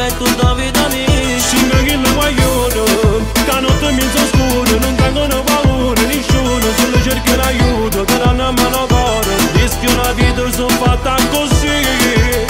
de tus dos vitaminas Si me guilla guayuno Canoto mis oscuro Non tengo no valore Nisciuno Solo cercherà aiuto Che la nama la gore Dischio una vita Sono fatta così